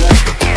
love.